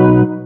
You.